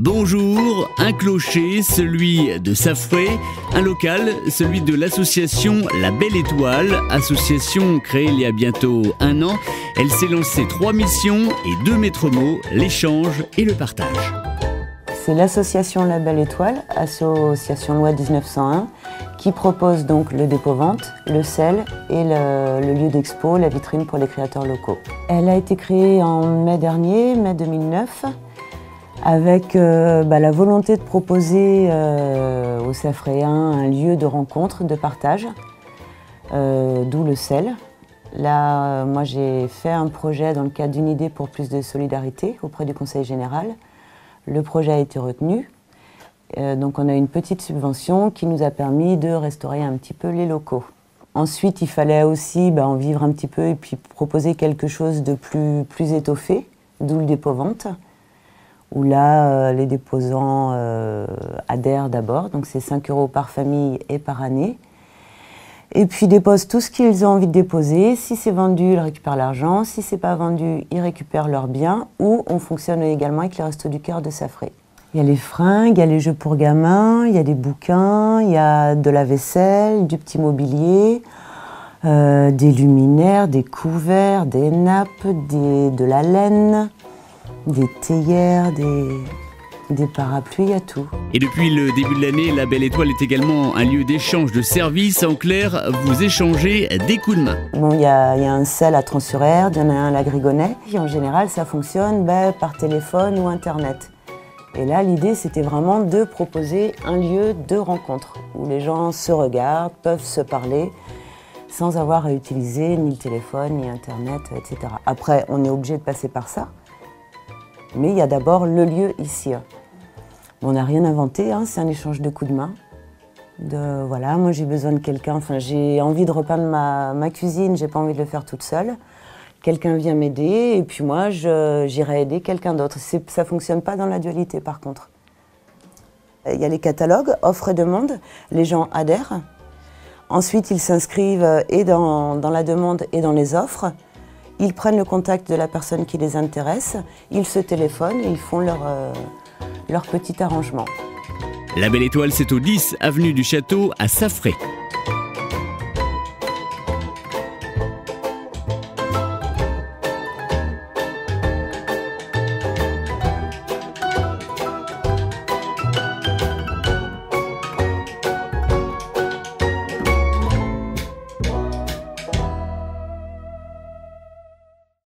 Bonjour, un clocher, celui de Safré, un local, celui de l'association La Belle Étoile, association créée il y a bientôt un an. Elle s'est lancée trois missions et deux maîtres mots, l'échange et le partage. C'est l'association La Belle Étoile, association loi 1901, qui propose donc le dépôt-vente, le sel et le, le lieu d'expo, la vitrine pour les créateurs locaux. Elle a été créée en mai dernier, mai 2009 avec euh, bah, la volonté de proposer euh, aux Safréens un lieu de rencontre, de partage, euh, d'où le sel. Là, moi j'ai fait un projet dans le cadre d'une idée pour plus de solidarité auprès du Conseil général. Le projet a été retenu, donc on a une petite subvention qui nous a permis de restaurer un petit peu les locaux. Ensuite, il fallait aussi bah, en vivre un petit peu et puis proposer quelque chose de plus, plus étoffé, d'où le dépôt-vente où là, euh, les déposants euh, adhèrent d'abord, donc c'est 5 euros par famille et par année. Et puis déposent tout ce qu'ils ont envie de déposer. Si c'est vendu, ils récupèrent l'argent. Si c'est pas vendu, ils récupèrent leurs biens. Ou on fonctionne également avec les Restos du Cœur de Safré. Il y a les fringues, il y a les jeux pour gamins, il y a des bouquins, il y a de la vaisselle, du petit mobilier, euh, des luminaires, des couverts, des nappes, de la laine des théières, des, des parapluies, à tout. Et depuis le début de l'année, la Belle Étoile est également un lieu d'échange de services. En clair, vous échangez des coups de main. Bon, il y, a un sel à Transurère, il y en a un à la Grigonnet. en général, ça fonctionne ben, par téléphone ou Internet. Et là, l'idée, c'était vraiment de proposer un lieu de rencontre où les gens se regardent, peuvent se parler sans avoir à utiliser ni le téléphone, ni Internet, etc. Après, on est obligé de passer par ça. Mais il y a d'abord le lieu ici. On n'a rien inventé, hein, c'est un échange de coups de main. Voilà, moi j'ai besoin de quelqu'un, j'ai envie de repeindre ma, cuisine, j'ai pas envie de le faire toute seule. Quelqu'un vient m'aider et puis moi j'irai aider quelqu'un d'autre. Ça fonctionne pas dans la dualité par contre. Il y a les catalogues, offres et demandes, les gens adhèrent. Ensuite ils s'inscrivent et dans, dans la demande et dans les offres. Ils prennent le contact de la personne qui les intéresse, ils se téléphonent et ils font leur, euh, leur petit arrangement. La Belle Étoile, c'est au 10 avenue du Château à Safré.